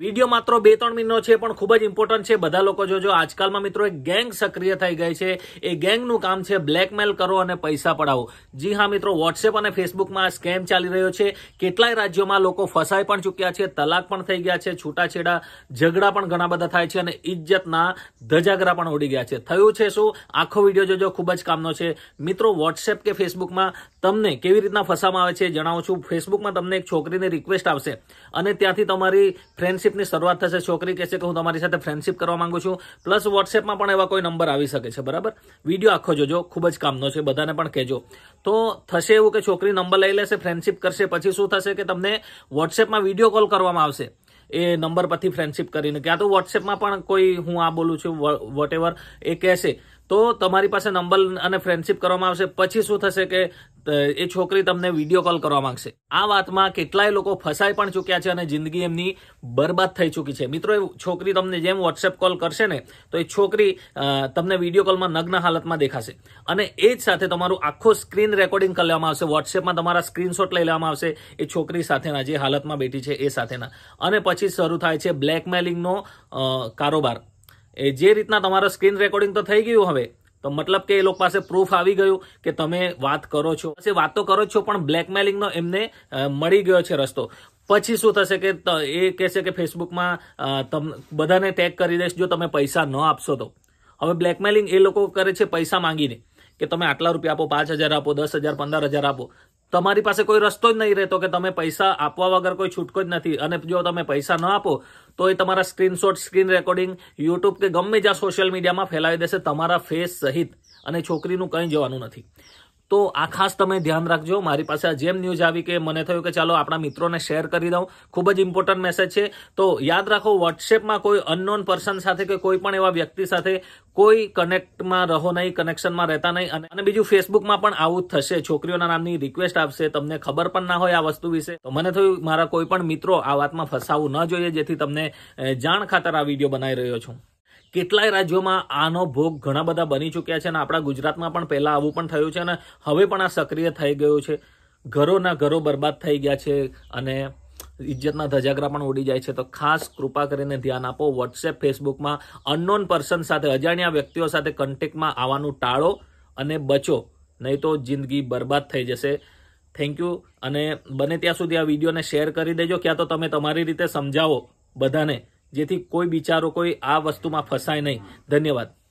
Video માત્ર બે ત્રણ મિનિટનો છે, પણ ખૂબ જ ઇમ્પોર્ટન્ટ છે. બધા લોકો જોજો, આજકાલમાં મિત્રો એક ગેંગ સક્રિય થઈ ગઈ છે. એ ગેંગનું કામ છે બ્લેકમેલ કરો અને પૈસા પડાવો. જી હા મિત્રો વોટ્સએપ અને ફેસબુકમાં સ્કેમ ચાલી રહ્યો છે. કેટલાય રાજ્યોમાં લોકો ફસાઈ પણ ચૂક્યા છે, તલાક પણ થઈ ગયા છે, છૂટાછેડા, ઝઘડા પણ ઘણા બધા થાય છે અને ઇજ્જતના ધજાગરા પણ ઉડી ગયા છે. થયું છે શું? આખો વીડિયો જોજો, ખૂબ જ કામનો છે. મિત્રો વોટ્સએપ કે ફેસબુકમાં તમને કેવી રીતના ફસાવામાં આવે છે જણાવું છું. ફેસબુકમાં તમને એક છોકરીની રિક્વેસ્ટ આવશે અને ત્યાંથી તમારી ફ્રેન્ડશિપની શરૂઆત થશે. છોકરી કહેશે કે હું તમારી સાથે ફ્રેન્ડશિપ કરવા માંગુ છું. પ્લસ વોટ્સએપમાં પણ એવા કોઈ નંબર આવી શકે છે, બરાબર? વીડિયો આખો જોજો, ખૂબ જ કામનો છે, બધાને પણ કહેજો. તો થશે એવું કે છોકરી નંબર લઈ લેશે ફ્રેન્ડશિપ કરશે, પછી શું થશે કે તમને વોટ્સએપમાં વીડિયો કોલ કરવામાં આવશે. એ નંબર પરથી ફ્રેન્ડશિપ કરીને. ક્યાં તો વોટ્સએપમાં પણ કોઈ હું આ બોલું છું વોટ એવર એ કહેશે. તો તમારી પાસે નંબર અને ફ્રેન્ડશિપ કરવામાં આવશે. પછી શું થશે કે એ છોકરી તમને વીડિયો કોલ કરવા માંગશે. આ વાતમાં કેટલાય લોકો ફસાઈ પણ ચૂક્યા છે અને જિંદગી એમની બરબાદ થઈ ચૂકી છે. મિત્રો, એ છોકરી તમને જેમ વોટ્સએપ કોલ કરશે ને, તો એ છોકરી તમને વીડિયો કોલમાં નગ્ન હાલતમાં દેખાશે. અને એ જ સાથે તમારું આખું સ્ક્રીન રેકોર્ડિંગ કરી લેવામાં આવશે. વોટ્સએપમાં તમારા સ્ક્રીનશોટ લઈ લેવામાં આવશે એ છોકરી સાથેના, જે હાલતમાં બેઠી છે એ સાથેના. અને પછી શરૂ થાય છે બ્લેકમેલિંગનો કારોબાર. એ જે રીતના તમારા સ્ક્રીન રેકોર્ડિંગ તો થઈ ગયું હવે, તો મતલબ કે એ લોકો પાસે પ્રૂફ આવી ગયું કે તમે વાત કરો છો. પછી વાતો કરો છો, પણ બ્લેકમેલિંગનો એમને મળી ગયો છે રસ્તો. પછી શું થશે કે એ કહેશે કે ફેસબુકમાં તમ, બધાને ટેગ કરી દઈશ જો તમે પૈસા ન આપશો તો. હવે બ્લેકમેલિંગ એ લોકો કરે છે પૈસા માંગીને, કે તમે આટલા રૂપિયા આપો, પાંચ હજાર આપો, દસ હજાર, પંદર હજાર આપો. તમારી પાસે કોઈ રસ્તો જ નહીં રહેતો કે તમે પૈસા આપવા વગર કોઈ છૂટકો જ નથી. અને જો તમે પૈસા ન આપો, તો એ તમારા સ્ક્રીનશોટ, સ્ક્રીન રેકોર્ડિંગ યુટ્યુબ કે ગમે જ્યાં સોશિયલ મીડિયામાં ફેલાવી દેશે તમારા ફેસ સહિત. અને છોકરીનું કંઈ જવાનું નથી. તો આ ખાસ તમે ધ્યાન રાખજો. મારી પાસે જેમ ન્યૂઝ આવી કે મને થયું કે ચાલો આપણા મિત્રોને શેર કરી દઉં. ખૂબ જ ઇમ્પોર્ટન્ટ મેસેજ છે. તો યાદ રાખો વોટ્સએપમાં કોઈ અનનોન પર્સન સાથે કે કોઈ પણ એવા વ્યક્તિ સાથે કોઈ કનેક્ટમાં રહો નહીં કનેક્શનમાં રહેતા નહીં. અને બીજું ફેસબુકમાં પણ આવું જ થશે. છોકરીઓના નામની રિક્વેસ્ટ આવશે. તમને ખબર પણ ના હોય આ વસ્તુ વિશે. તો મને થયું મારા કોઈ પણ મિત્રો આ વાતમાં ફસાવવું ન જોઈએ, જેથી તમને જાણ ખાતર આ વીડિયો બનાવી રહ્યો છું. કેટલાય રાજ્યોમાં આનો ભોગ ઘણા બધા બની ચૂક્યા છે અને આપણા ગુજરાતમાં પણ પહેલાં આવું પણ થયું છે અને હવે પણ આ સક્રિય થઈ ગયું છે. ઘરોના ઘરો બરબાદ થઈ ગયા છે અને ઇજ્જતના ધજાગરા પણ ઉડી જાય છે. તો ખાસ કૃપા કરીને ધ્યાન આપો. વોટ્સએપ ફેસબુકમાં અનનોન પર્સન સાથે, અજાણ્યા વ્યક્તિઓ સાથે કન્ટેક્ટમાં આવવાનું ટાળો અને બચો. નહીં તો જિંદગી બરબાદ થઈ જશે. થેન્ક યુ અને બને ત્યાં સુધી આ વિડીયોને શેર કરી દેજો. ક્યાં તો તમે તમારી રીતે સમજાવો બધાને. જેથી કોઈ બિચારો કોઈ આ વસ્તુમાં ફસાય નહીં. ધન્યવાદ.